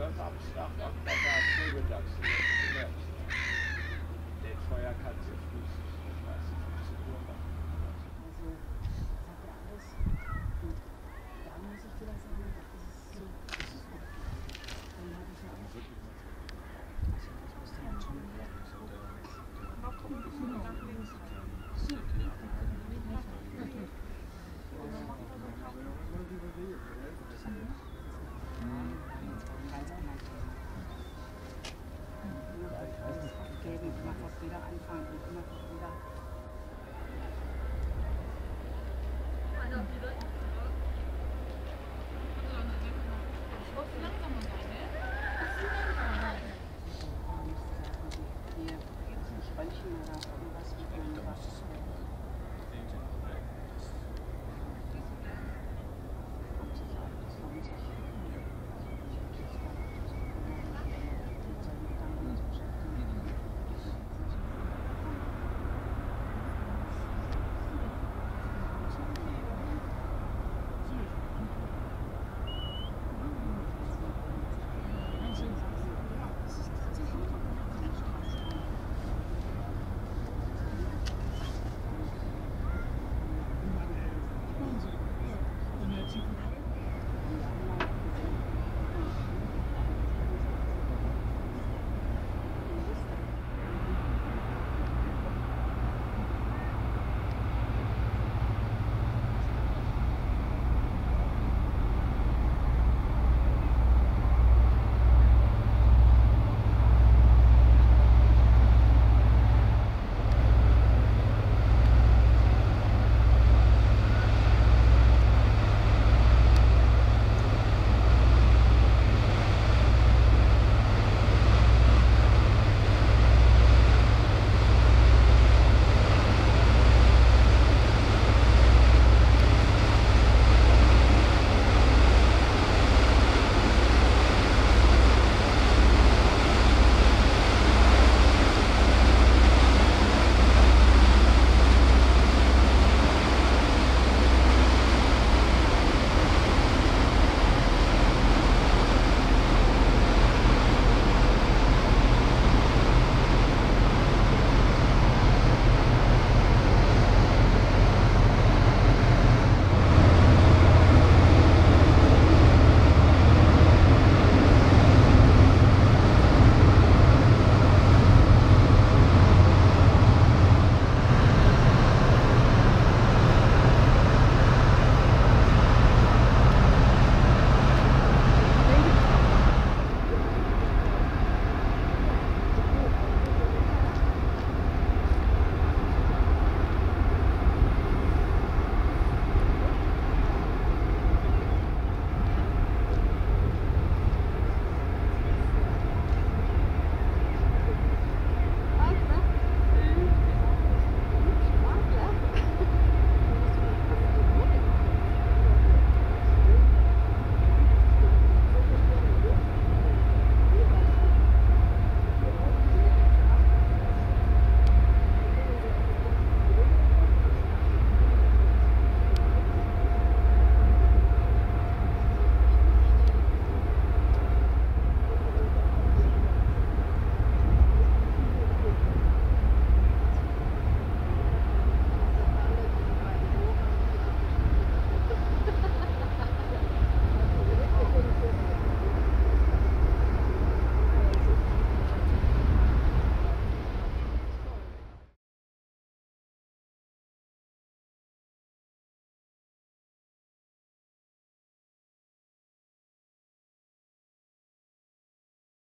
oder Samstag Nachmittag, Nachmittag, Nachmittag, Nachmittag, Nachmittag, Nachmittag, Nachmittag,